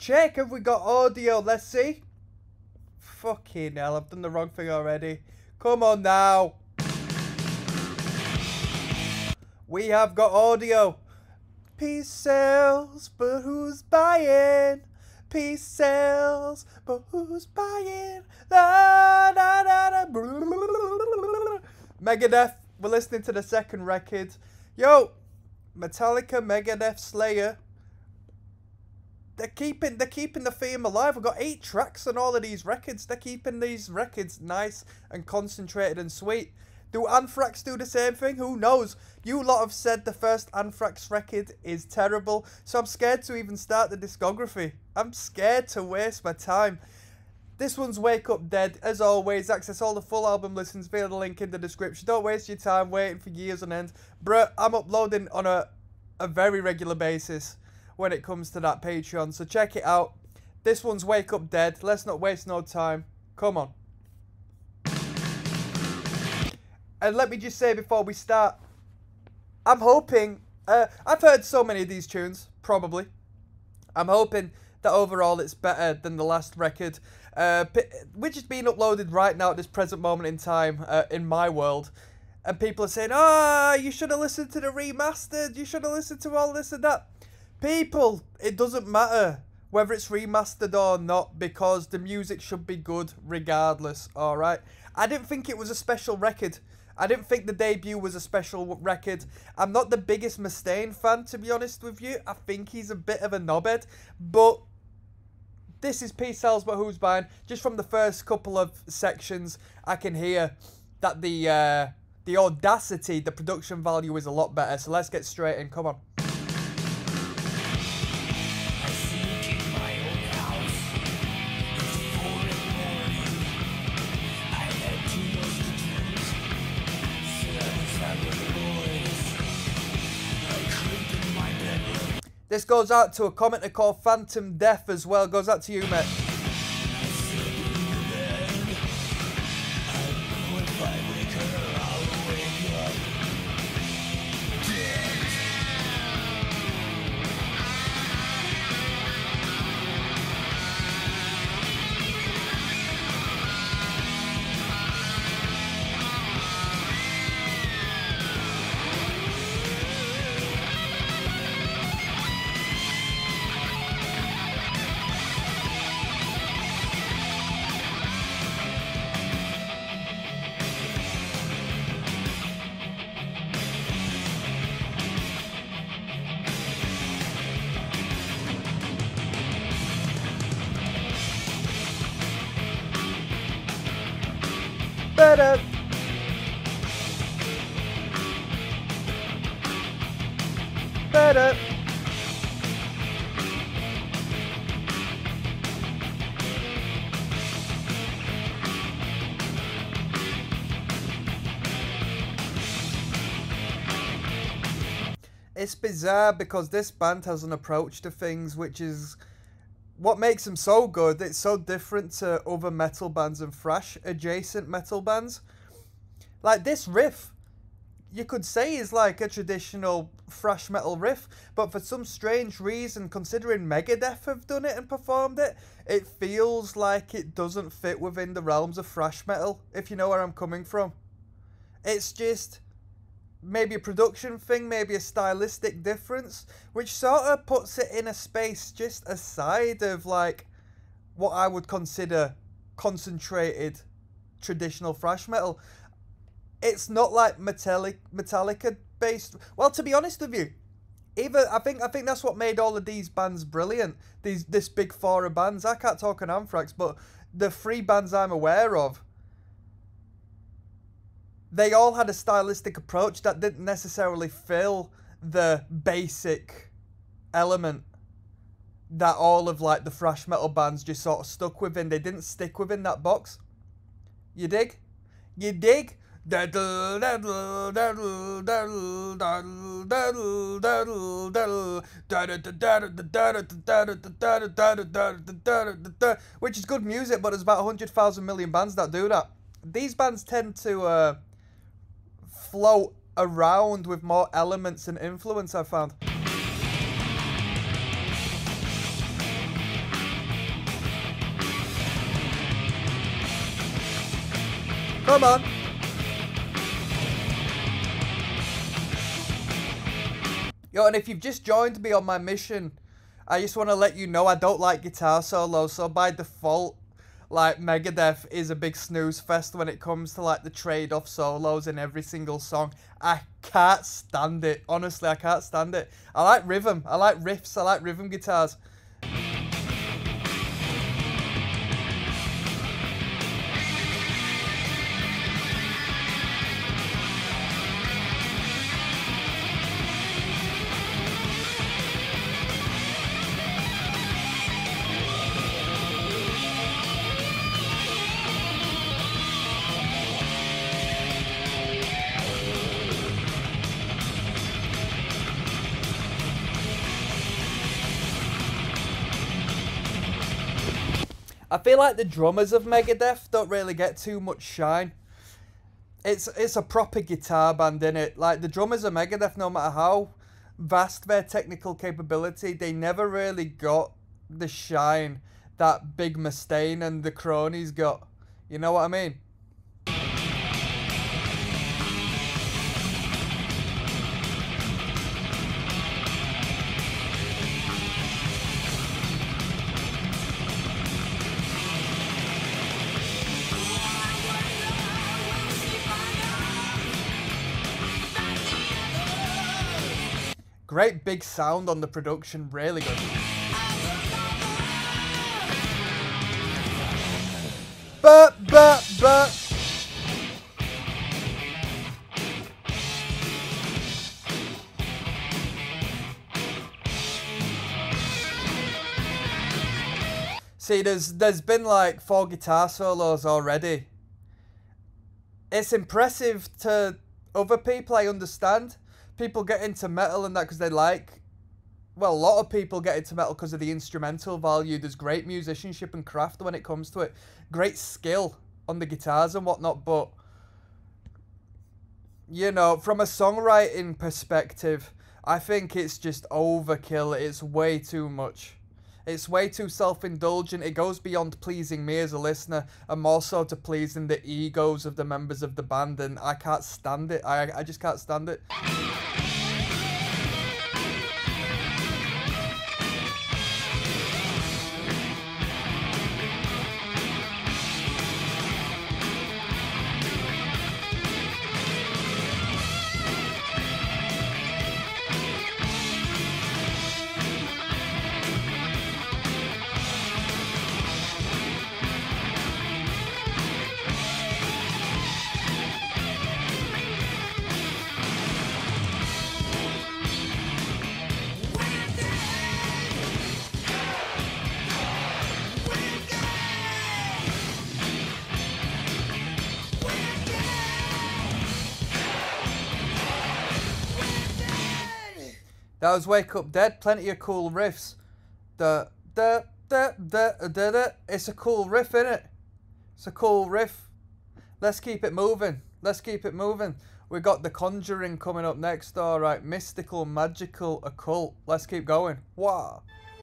Check, have we got audio? Let's see. Fucking hell, I've done the wrong thing already. Come on now. We have got audio. Peace sells, but who's buying? Peace sells, but who's buying? Da, da, da. Megadeth, we're listening to the second record. Yo, Metallica, Megadeth, Slayer. They're keeping they're keeping the theme alive. We've got eight tracks on all of these records. They're keeping these records nice and concentrated and sweet. Do Anthrax do the same thing? Who knows? You lot have said the first Anthrax record is terrible, so I'm scared to even start the discography. I'm scared to waste my time. This one's Wake Up Dead. As always, access all the full album listens via the link in the description. Don't waste your time waiting for years on end. Bruh, I'm uploading on a, a very regular basis when it comes to that Patreon. So check it out. This one's Wake Up Dead. Let's not waste no time. Come on. And let me just say before we start, I'm hoping. Uh, I've heard so many of these tunes, probably. I'm hoping that overall it's better than the last record, uh, which is being uploaded right now at this present moment in time uh, in my world. And people are saying, ah, oh, you should have listened to the remastered, you should have listened to all this and that. People, it doesn't matter whether it's remastered or not because the music should be good regardless, alright? I didn't think it was a special record. I didn't think the debut was a special record. I'm not the biggest Mustaine fan, to be honest with you. I think he's a bit of a knobhead. But this is Peace Sells But Who's Buying. Just from the first couple of sections, I can hear that the uh, the audacity, the production value is a lot better. So let's get straight in. Come on. This goes out to a commenter called Phantom Death as well. Goes out to you, mate. Better. Better. It's bizarre because this band has an approach to things which is what makes them so good, it's so different to other metal bands and thrash adjacent metal bands. Like this riff, you could say is like a traditional thrash metal riff, but for some strange reason, considering Megadeth have done it and performed it, it feels like it doesn't fit within the realms of thrash metal, if you know where I'm coming from. It's just maybe a production thing, maybe a stylistic difference, which sort of puts it in a space just aside of like what I would consider concentrated traditional thrash metal. It's not like metallic Metallica based. Well, to be honest with you, even I think I think that's what made all of these bands brilliant. These this big four of bands. I can't talk on Anthrax, but the three bands I'm aware of they all had a stylistic approach that didn't necessarily fill the basic element that all of like the thrash metal bands just sort of stuck within. They didn't stick within that box. You dig? You dig? Which is good music, but there's about 100,000 million bands that do that. These bands tend to uh, float around with more elements and influence, I found. Come on. Yo, and if you've just joined me on my mission, I just want to let you know I don't like guitar solos, so by default, like Megadeth is a big snooze fest when it comes to like the trade-off solos in every single song. I can't stand it. Honestly, I can't stand it. I like rhythm. I like riffs. I like rhythm guitars. I feel like the drummers of Megadeth don't really get too much shine. It's it's a proper guitar band, in it. Like the drummers of Megadeth, no matter how vast their technical capability, they never really got the shine that Big Mustaine and the cronies got. You know what I mean? Great big sound on the production, really good. But, but, but. See, there's there's been like four guitar solos already. It's impressive to other people, I understand people get into metal and that because they like well, a lot of people get into metal because of the instrumental value. There's great musicianship and craft when it comes to it. Great skill on the guitars and whatnot, but you know, from a songwriting perspective, I think it's just overkill. It's way too much. It's way too self-indulgent. It goes beyond pleasing me as a listener and more so to pleasing the egos of the members of the band and I can't stand it. I, I just can't stand it. That was Wake Up Dead. Plenty of cool riffs. The the the the the the. It's a cool riff, isn't it? It's a cool riff. Let's keep it moving. Let's keep it moving. We got The Conjuring coming up next. All right, mystical, magical, occult. Let's keep going. Wow.